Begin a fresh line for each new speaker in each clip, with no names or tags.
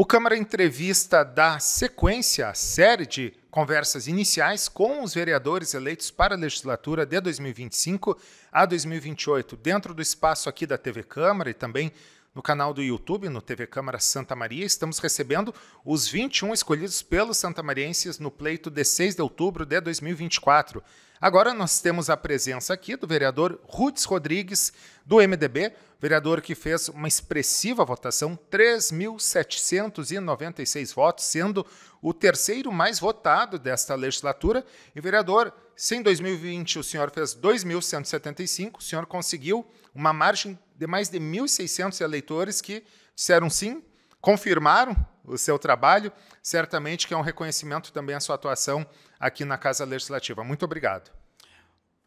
O Câmara Entrevista dá sequência à série de conversas iniciais com os vereadores eleitos para a legislatura de 2025 a 2028, dentro do espaço aqui da TV Câmara e também no canal do YouTube, no TV Câmara Santa Maria. Estamos recebendo os 21 escolhidos pelos santamarienses no pleito de 6 de outubro de 2024. Agora nós temos a presença aqui do vereador Rudes Rodrigues, do MDB, vereador que fez uma expressiva votação, 3.796 votos, sendo o terceiro mais votado desta legislatura. E vereador, se em 2020 o senhor fez 2.175, o senhor conseguiu uma margem de mais de 1.600 eleitores que disseram sim, confirmaram o seu trabalho, certamente que é um reconhecimento também à sua atuação aqui na Casa Legislativa. Muito obrigado.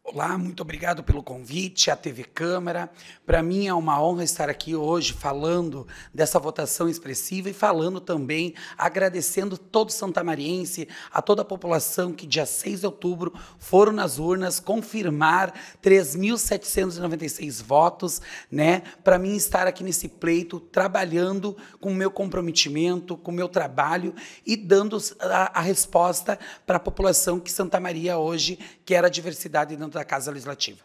Olá, muito obrigado pelo convite à TV Câmara. Para mim é uma honra estar aqui hoje falando dessa votação expressiva e falando também, agradecendo todo santamariense, a toda a população que dia 6 de outubro foram nas urnas confirmar 3.796 votos, né? Para mim estar aqui nesse pleito, trabalhando com o meu comprometimento, com o meu trabalho e dando a, a resposta para a população que Santa Maria hoje quer a diversidade dentro da Casa Legislativa.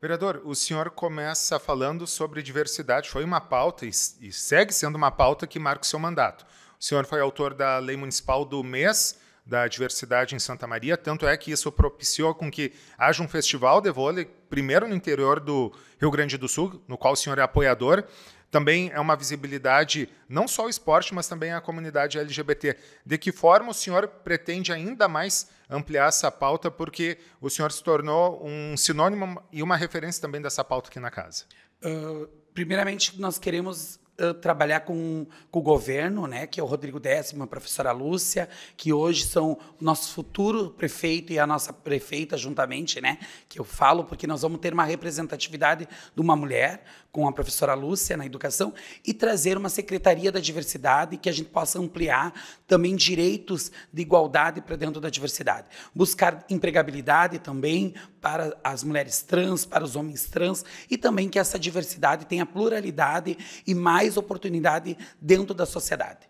Vereador, o senhor começa falando sobre diversidade. Foi uma pauta e, e segue sendo uma pauta que marca o seu mandato. O senhor foi autor da lei municipal do mês da diversidade em Santa Maria, tanto é que isso propiciou com que haja um festival de vôlei, primeiro no interior do Rio Grande do Sul, no qual o senhor é apoiador, também é uma visibilidade não só ao esporte, mas também à comunidade LGBT. De que forma o senhor pretende ainda mais ampliar essa pauta, porque o senhor se tornou um sinônimo e uma referência também dessa pauta aqui na casa?
Uh, primeiramente, nós queremos trabalhar com, com, o governo, né, que é o Rodrigo Décimo, a professora Lúcia, que hoje são o nosso futuro prefeito e a nossa prefeita juntamente, né, que eu falo porque nós vamos ter uma representatividade de uma mulher com a professora Lúcia na educação e trazer uma secretaria da diversidade que a gente possa ampliar também direitos de igualdade para dentro da diversidade. Buscar empregabilidade também para as mulheres trans, para os homens trans e também que essa diversidade tenha pluralidade e mais oportunidade dentro da sociedade.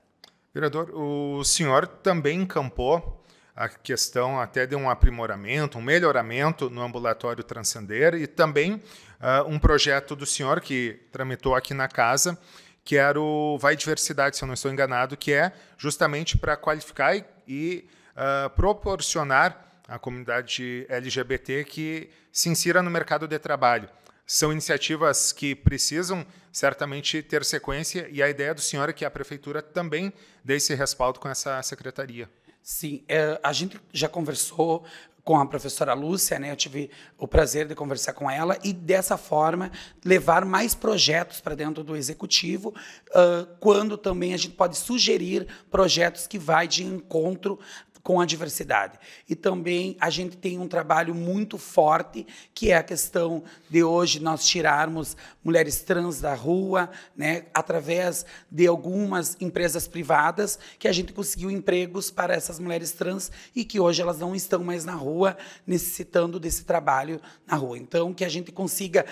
Vereador, o senhor também encampou a questão até de um aprimoramento, um melhoramento no ambulatório Transcender e também uh, um projeto do senhor que tramitou aqui na casa, que era o Vai Diversidade, se eu não estou enganado, que é justamente para qualificar e, e uh, proporcionar à comunidade LGBT que se insira no mercado de trabalho. São iniciativas que precisam certamente ter sequência e a ideia do senhor é que a prefeitura também dê esse respaldo com essa secretaria.
Sim, é, a gente já conversou com a professora Lúcia, né? Eu tive o prazer de conversar com ela e dessa forma levar mais projetos para dentro do executivo, uh, quando também a gente pode sugerir projetos que vai de encontro com a diversidade. E também a gente tem um trabalho muito forte, que é a questão de hoje nós tirarmos mulheres trans da rua, né, através de algumas empresas privadas, que a gente conseguiu empregos para essas mulheres trans e que hoje elas não estão mais na rua necessitando desse trabalho na rua. Então, que a gente consiga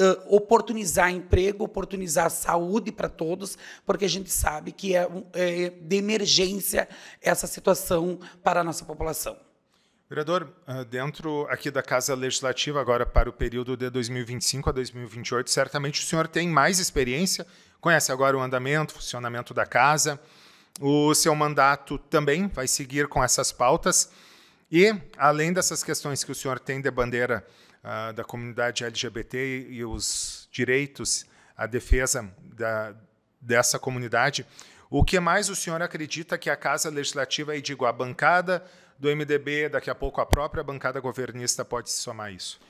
Uh, oportunizar emprego, oportunizar saúde para todos, porque a gente sabe que é, é, de emergência essa situação para a nossa população.
Vereador, dentro aqui da Casa Legislativa, agora para o período de 2025 a 2028, certamente o senhor tem mais experiência, conhece agora o andamento, funcionamento da casa. O seu mandato também vai seguir com essas pautas. E, além dessas questões que o senhor tem de bandeira uh, da comunidade LGBT e os direitos, a defesa da, dessa comunidade. O que mais o senhor acredita que a Casa Legislativa, aí digo, a bancada do MDB, daqui a pouco a própria bancada governista pode se somar a isso?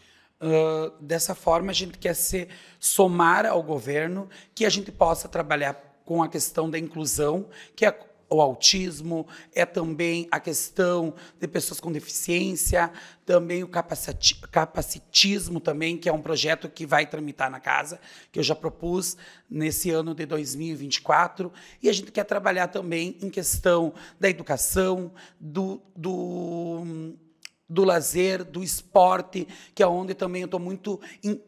Uh, dessa forma, a gente quer se somar ao governo, que a gente possa trabalhar com a questão da inclusão, que é o autismo, é também a questão de pessoas com deficiência, também o capacitismo também, que é um projeto que vai tramitar na casa, que eu já propus nesse ano de 2024, e a gente quer trabalhar também em questão da educação, do, do do lazer, do esporte, que é onde também eu estou muito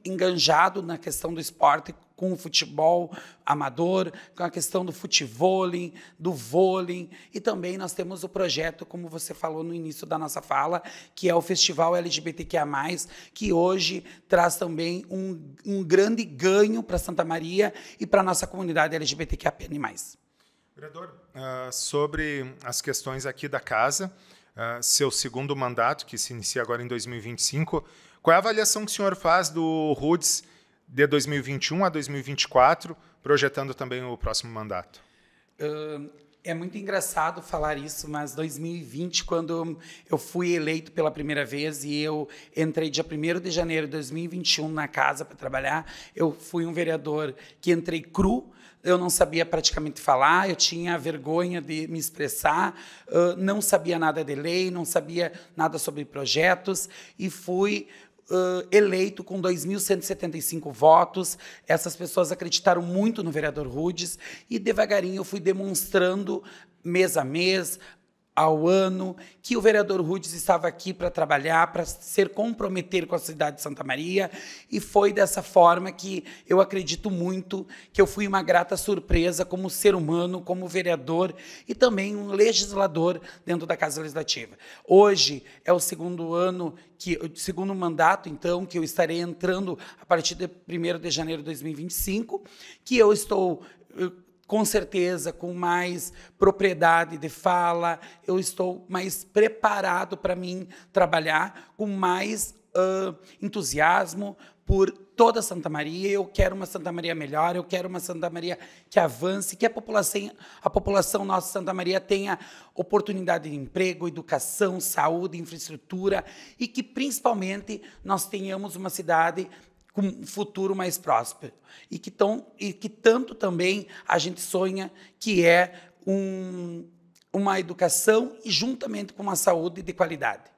enganjado na questão do esporte com o futebol amador, com a questão do futevôlei, do vôlei, e também nós temos o projeto, como você falou no início da nossa fala, que é o Festival LGBTQIA+, que hoje traz também um, um grande ganho para Santa Maria e para a nossa comunidade LGBTQIA+.
Vereador, uh, sobre as questões aqui da casa, uh, seu segundo mandato, que se inicia agora em 2025, qual é a avaliação que o senhor faz do RUDS de 2021 a 2024, projetando também o próximo mandato?
É muito engraçado falar isso, mas 2020, quando eu fui eleito pela primeira vez e eu entrei dia 1 de janeiro de 2021 na casa para trabalhar, eu fui um vereador que entrei cru, eu não sabia praticamente falar, eu tinha vergonha de me expressar, não sabia nada de lei, não sabia nada sobre projetos e fui uh, eleito com 2.175 votos. Essas pessoas acreditaram muito no vereador Rudes e devagarinho eu fui demonstrando mês a mês, ao ano, que o vereador Rudes estava aqui para trabalhar, para ser comprometer com a cidade de Santa Maria, e foi dessa forma que eu acredito muito que eu fui uma grata surpresa como ser humano, como vereador e também um legislador dentro da Casa Legislativa. Hoje é o segundo ano que segundo mandato, então, que eu estarei entrando a partir de 1 de janeiro de 2025, que eu estou com certeza, com mais propriedade de fala, eu estou mais preparado para mim trabalhar com mais uh, entusiasmo por toda Santa Maria. Eu quero uma Santa Maria melhor, eu quero uma Santa Maria que avance, que a população, a população nossa Santa Maria tenha oportunidade de emprego, educação, saúde, infraestrutura e que principalmente nós tenhamos uma cidade com um futuro mais próspero. E que, tão, e que tanto também a gente sonha que é um, uma educação e juntamente com uma saúde de qualidade.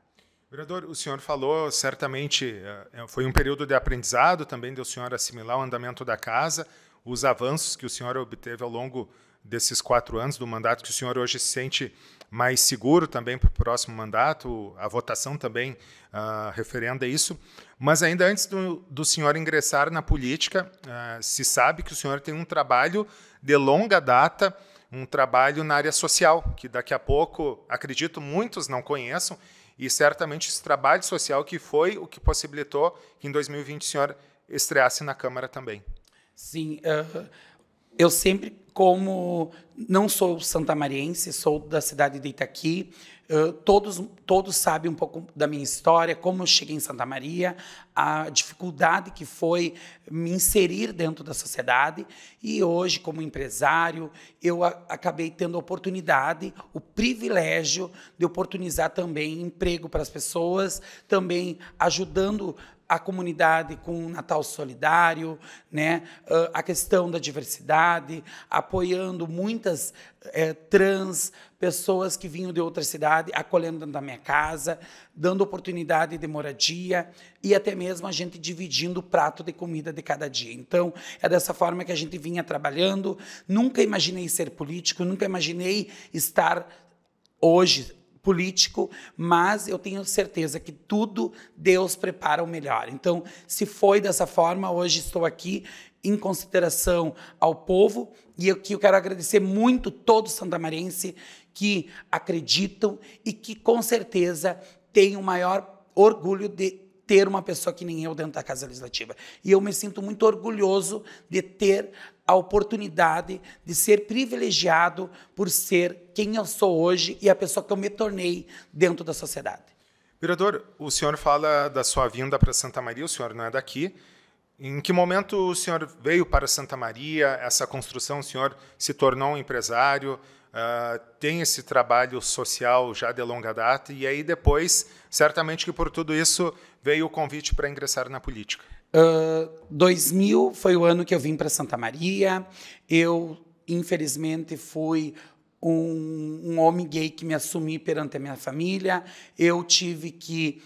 Vereador, o senhor falou certamente, eh, foi um período de aprendizado também do senhor assimilar o andamento da casa, os avanços que o senhor obteve ao longo desses quatro anos do mandato, que o senhor hoje se sente mais seguro também para o próximo mandato, a votação também uh, referenda isso. Mas ainda antes do, do senhor ingressar na política, uh, se sabe que o senhor tem um trabalho de longa data, um trabalho na área social, que daqui a pouco, acredito, muitos não conheçam, e certamente esse trabalho social que foi o que possibilitou que em 2020 o senhor estreasse na Câmara também.
Sim, uh, eu sempre, como não sou santamariense, sou da cidade de Itaqui, uh, todos, todos sabem um pouco da minha história, como eu cheguei em Santa Maria, a dificuldade que foi me inserir dentro da sociedade. E hoje, como empresário, eu a, acabei tendo a oportunidade, o privilégio de oportunizar também emprego para as pessoas, também ajudando a comunidade com o Natal Solidário, né? a questão da diversidade, apoiando muitas é, trans, pessoas que vinham de outra cidade, acolhendo dentro da minha casa, dando oportunidade de moradia e até mesmo a gente dividindo o prato de comida de cada dia. Então, é dessa forma que a gente vinha trabalhando. Nunca imaginei ser político, nunca imaginei estar hoje político, mas eu tenho certeza que tudo Deus prepara o melhor. Então, se foi dessa forma, hoje estou aqui em consideração ao povo e aqui eu quero agradecer muito todo santamarense que acreditam e que com certeza tem o maior orgulho de ter uma pessoa que nem eu dentro da Casa Legislativa. E eu me sinto muito orgulhoso de ter a oportunidade de ser privilegiado por ser quem eu sou hoje e a pessoa que eu me tornei dentro da sociedade.
Vereador, o senhor fala da sua vinda para Santa Maria, o senhor não é daqui. Em que momento o senhor veio para Santa Maria, essa construção, o senhor se tornou um empresário, uh, tem esse trabalho social já de longa data, e aí depois, certamente que por tudo isso, veio o convite para ingressar na política.
Uh, 2000 foi o ano que eu vim para Santa Maria. Eu, infelizmente, fui um, um, homem gay que me assumi perante a minha família. Eu tive que,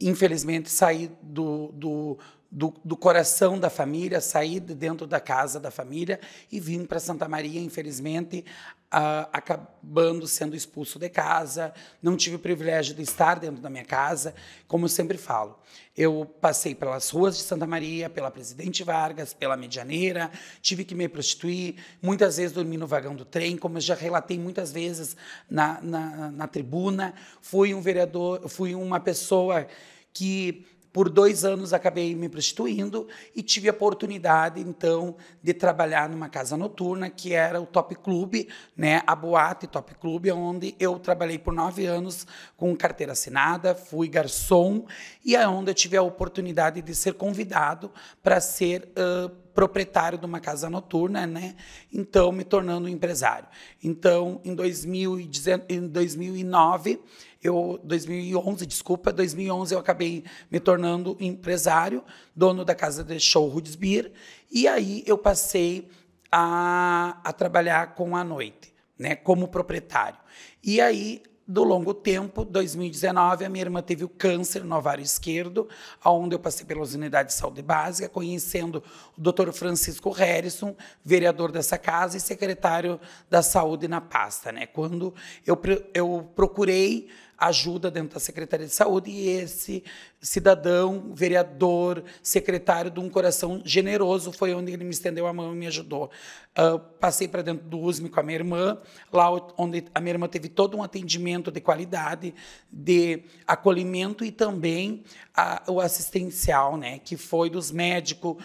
infelizmente, sair do, do, do, do, coração da família, saí de dentro da casa da família e vim para Santa Maria, infelizmente, uh, acabando sendo expulso de casa. Não tive o privilégio de estar dentro da minha casa, como eu sempre falo. Eu passei pelas ruas de Santa Maria, pela Presidente Vargas, pela Medianeira, tive que me prostituir, muitas vezes dormi no vagão do trem, como eu já relatei muitas vezes na, na, na tribuna. Fui um vereador, fui uma pessoa que por dois anos acabei me prostituindo e tive a oportunidade, então, de trabalhar numa casa noturna, que era o Top Club, né, a Boate Top Club, onde eu trabalhei por nove anos com carteira assinada, fui garçom, e é onde eu tive a oportunidade de ser convidado para ser uh, proprietário de uma casa noturna, né? Então, me tornando um empresário. Então, em, 2010, em 2009, eu 2011, desculpa, 2011 eu acabei me tornando empresário, dono da casa de show Roots Beer, e aí eu passei a, a trabalhar com a noite, né, como proprietário. E aí do longo tempo, 2019, a minha irmã teve o câncer no ovário esquerdo, onde eu passei pelas unidades de saúde básica, conhecendo o Dr. Francisco Harrison, vereador dessa casa e secretário da saúde na pasta. Né? Quando eu, eu procurei ajuda dentro da Secretaria de Saúde e esse cidadão, vereador, secretário de um coração generoso foi onde ele me estendeu a mão e me ajudou. Uh, passei para dentro do USM com a minha irmã, lá onde a minha irmã teve todo um atendimento de qualidade, de acolhimento e também a, o assistencial, né, que foi dos médicos,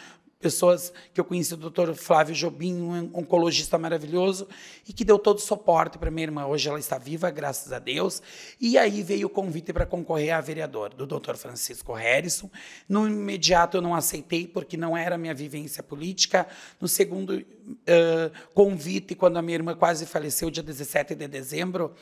pessoas que eu conheci, o doutor Flávio Jobim, um oncologista maravilhoso, e que deu todo o suporte para minha irmã. Hoje ela está viva, graças a Deus. E aí veio o convite para concorrer a vereador, do doutor Francisco Harrison. No imediato eu não aceitei, porque não era minha vivência política. No segundo uh, convite, quando a minha irmã quase faleceu, dia 17 de dezembro,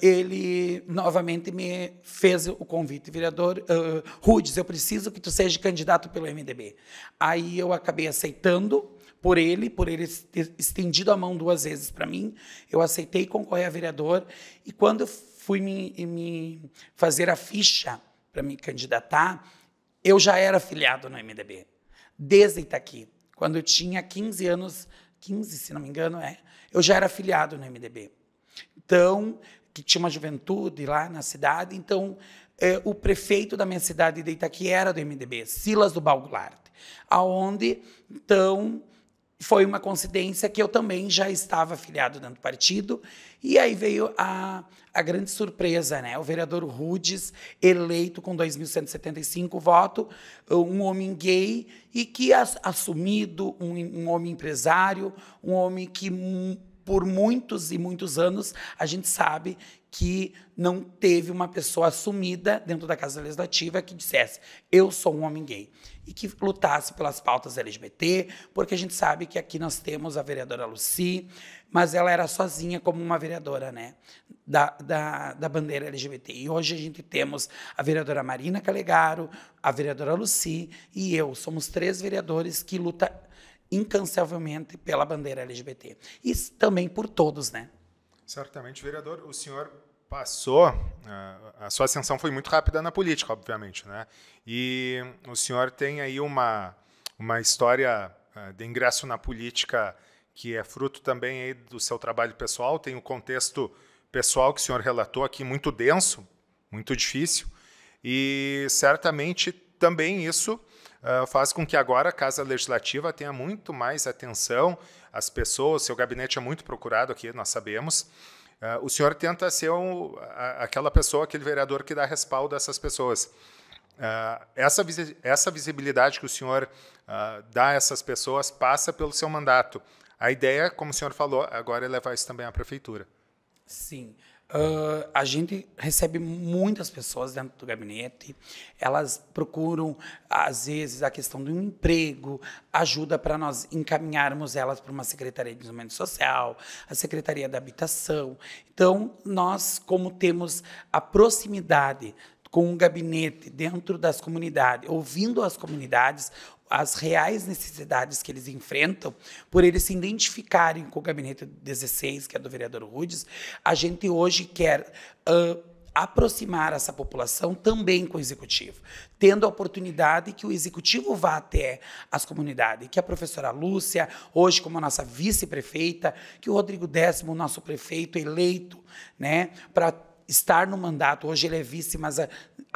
ele novamente me fez o convite, vereador uh, Rudes, eu preciso que tu seja candidato pelo MDB. Aí eu acabei aceitando por ele, por ele ter estendido a mão duas vezes para mim, eu aceitei concorrer a vereador e quando fui me, me fazer a ficha para me candidatar, eu já era filiado no MDB, desde Itaqui. Quando eu tinha 15 anos, 15 se não me engano, é, eu já era filiado no MDB. Então, que tinha uma juventude lá na cidade, então é, o prefeito da minha cidade de Itaqui era do MDB, Silas do Balgularte, aonde então foi uma coincidência que eu também já estava afiliado dentro do partido. E aí veio a, a grande surpresa, né? O vereador Rudes eleito com 2.175 votos, um homem gay e que assumido, um, um homem empresário, um homem que por muitos e muitos anos, a gente sabe que não teve uma pessoa assumida dentro da Casa Legislativa que dissesse: eu sou um homem gay. E que lutasse pelas pautas LGBT, porque a gente sabe que aqui nós temos a vereadora Luci, mas ela era sozinha como uma vereadora né, da, da, da bandeira LGBT. E hoje a gente temos a vereadora Marina Calegaro, a vereadora Luci e eu. Somos três vereadores que lutam incansavelmente pela bandeira LGBT. E também por todos, né?
Certamente, vereador, o senhor passou, a sua ascensão foi muito rápida na política, obviamente, né? E o senhor tem aí uma, uma história de ingresso na política que é fruto também aí do seu trabalho pessoal, tem o um contexto pessoal que o senhor relatou aqui muito denso, muito difícil, e certamente também isso uh, faz com que agora a Casa Legislativa tenha muito mais atenção às pessoas, seu gabinete é muito procurado aqui, nós sabemos. Uh, o senhor tenta ser um, aquela pessoa, aquele vereador que dá respaldo a essas pessoas. Uh, essa, essa visibilidade que o senhor dá a essas pessoas passa pelo seu mandato. A ideia, como o senhor falou, agora é levar isso também à prefeitura.
Sim. Uh, a gente recebe muitas pessoas dentro do gabinete, elas procuram, às vezes, a questão do emprego, ajuda para nós encaminharmos elas para uma Secretaria de Desenvolvimento Social, a Secretaria da Habitação. Então, nós, como temos a proximidade com o gabinete dentro das comunidades, ouvindo as comunidades, as reais necessidades que eles enfrentam, por eles se identificarem com o gabinete 16, que é do vereador Rudes, a gente hoje quer uh, aproximar essa população também com o executivo, tendo a oportunidade que o executivo vá até as comunidades, que a professora Lúcia, hoje como nossa vice-prefeita, que o Rodrigo Décimo, nosso prefeito eleito, né, para estar no mandato, hoje ele é vice, mas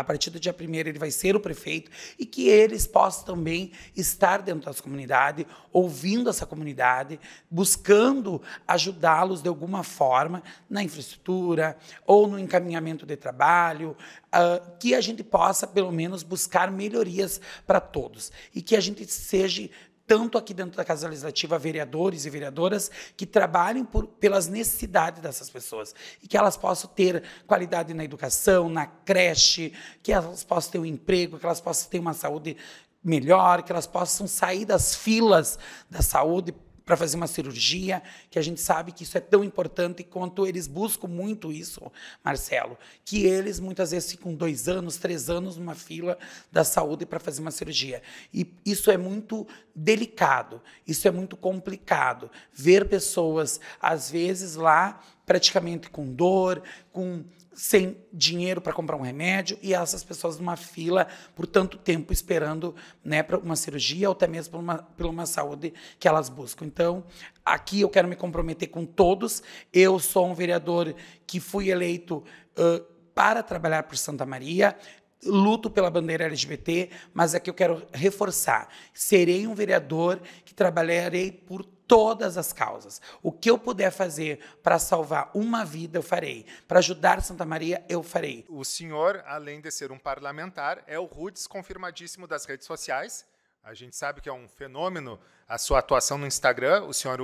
a, partir do dia 1 ele vai ser o prefeito, e que eles possam também estar dentro das comunidades, ouvindo essa comunidade, buscando ajudá-los de alguma forma na infraestrutura ou no encaminhamento de trabalho, uh, que a gente possa, pelo menos, buscar melhorias para todos e que a gente seja tanto aqui dentro da Casa Legislativa, vereadores e vereadoras que trabalhem por, pelas necessidades dessas pessoas. E que elas possam ter qualidade na educação, na creche, que elas possam ter um emprego, que elas possam ter uma saúde melhor, que elas possam sair das filas da saúde para fazer uma cirurgia, que a gente sabe que isso é tão importante quanto eles buscam muito isso, Marcelo, que eles muitas vezes ficam dois anos, três anos numa fila da saúde para fazer uma cirurgia. E isso é muito delicado, isso é muito complicado. Ver pessoas, às vezes, lá praticamente com dor, com sem dinheiro para comprar um remédio e essas pessoas numa fila por tanto tempo esperando né, para uma cirurgia ou até mesmo por uma, por uma saúde que elas buscam. Então, aqui eu quero me comprometer com todos. Eu sou um vereador que fui eleito uh, para trabalhar por Santa Maria luto pela bandeira LGBT, mas aqui eu quero reforçar: serei um vereador que trabalharei por todas as causas. O que eu puder fazer para salvar uma vida, eu farei. Para ajudar Santa Maria, eu farei.
O senhor, além de ser um parlamentar, é o Rudes confirmadíssimo das redes sociais. A gente sabe que é um fenômeno a sua atuação no Instagram. O senhor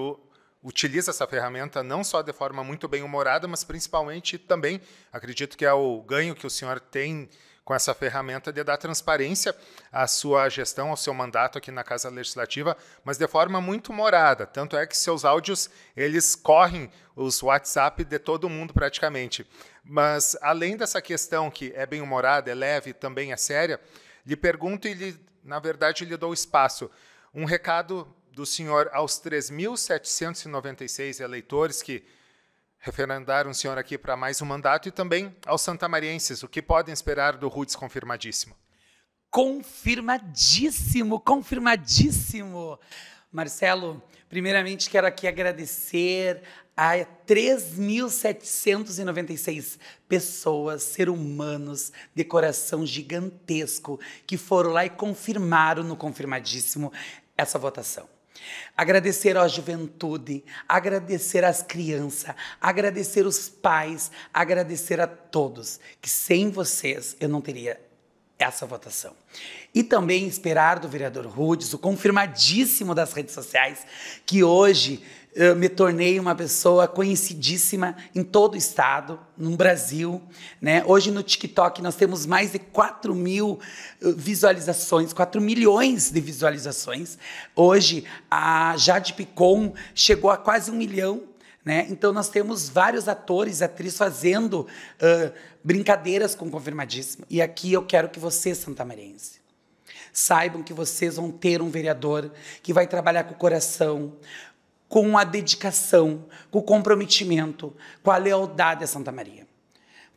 utiliza essa ferramenta não só de forma muito bem humorada, mas principalmente também, acredito que é o ganho que o senhor tem com essa ferramenta de dar transparência à sua gestão, ao seu mandato aqui na Casa Legislativa, mas de forma muito morada. Tanto é que seus áudios eles correm os WhatsApp de todo mundo praticamente. Mas além dessa questão que é bem humorada, é leve, também é séria, lhe pergunto e lhe, na verdade lhe dou espaço. Um recado do senhor aos 3.796 eleitores que referendar um senhor aqui para mais um mandato e também aos santamarienses, o que podem esperar do Rudes confirmadíssimo?
Confirmadíssimo, confirmadíssimo. Marcelo, primeiramente quero aqui agradecer a 3.796 pessoas, seres humanos de coração gigantesco, que foram lá e confirmaram no confirmadíssimo essa votação. Agradecer à juventude, agradecer às crianças, agradecer os pais, agradecer a todos, que sem vocês eu não teria essa votação. E também esperar do vereador Rudes, o confirmadíssimo das redes sociais, que hoje eu me tornei uma pessoa conhecidíssima em todo o estado, no Brasil. Né? Hoje no TikTok nós temos mais de 4 mil eh, visualizações, 4 milhões de visualizações. Hoje a Jade Picon chegou a quase um milhão. Né? Então nós temos vários atores, atrizes fazendo uh, brincadeiras com confirmadíssimo. E aqui eu quero que você, santamarense, saibam que vocês vão ter um vereador que vai trabalhar com o coração, com a dedicação, com o comprometimento, com a lealdade a Santa Maria.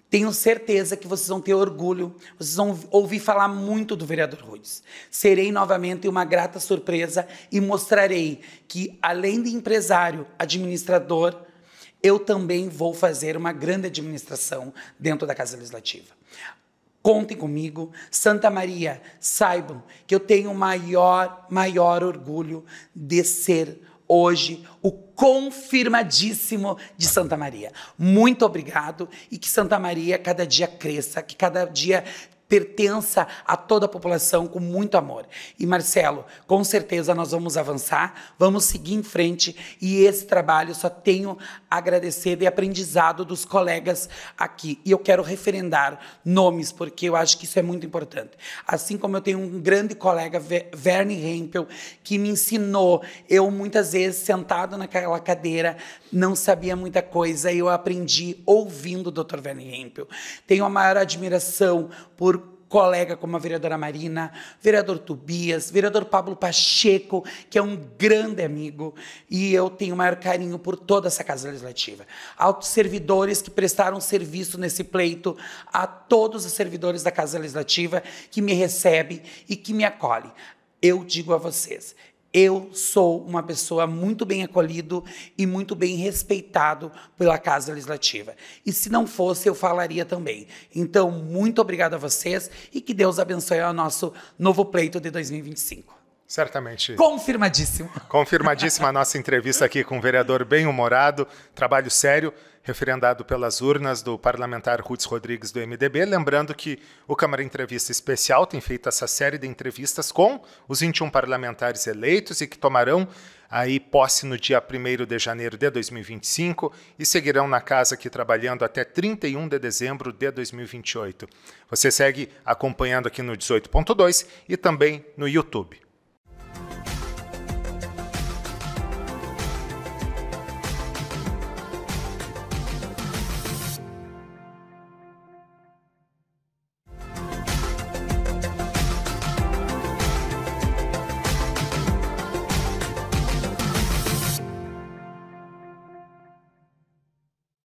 Tenho certeza que vocês vão ter orgulho, vocês vão ouvir falar muito do vereador Rudes. Serei novamente uma grata surpresa e mostrarei que, além de empresário, administrador, eu também vou fazer uma grande administração dentro da Casa Legislativa. Contem comigo, Santa Maria, saibam que eu tenho maior, maior orgulho de ser hoje o confirmadíssimo de Santa Maria. Muito obrigado e que Santa Maria cada dia cresça, que cada dia pertença a toda a população com muito amor. E Marcelo, com certeza nós vamos avançar, vamos seguir em frente e esse trabalho só tenho a agradecer de aprendizado dos colegas aqui. E eu quero referendar nomes porque eu acho que isso é muito importante. Assim como eu tenho um grande colega, Verne Hempel, que me ensinou, eu muitas vezes sentado naquela cadeira, não sabia muita coisa, e eu aprendi ouvindo o Dr. Verne Hempel. Tenho a maior admiração por colega como a vereadora Marina, vereador Tobias, vereador Pablo Pacheco, que é um grande amigo, e eu tenho o maior carinho por toda essa Casa Legislativa. Aos servidores que prestaram serviço nesse pleito, a todos os servidores da Casa Legislativa que me recebem e que me acolhem. Eu digo a vocês, eu sou uma pessoa muito bem acolhido e muito bem respeitado pela Casa Legislativa. E se não fosse, eu falaria também. Então, muito obrigado a vocês e que Deus abençoe o nosso novo pleito de 2025.
Certamente.
Confirmadíssimo.
Confirmadíssima a nossa entrevista aqui com o vereador bem-humorado, trabalho sério referendado pelas urnas do parlamentar Ruth Rodrigues do MDB. Lembrando que o Câmara Entrevista Especial tem feito essa série de entrevistas com os 21 parlamentares eleitos e que tomarão aí posse no dia 1 de janeiro de 2025 e seguirão na casa aqui trabalhando até 31 de dezembro de 2028. Você segue acompanhando aqui no 18.2 e também no YouTube.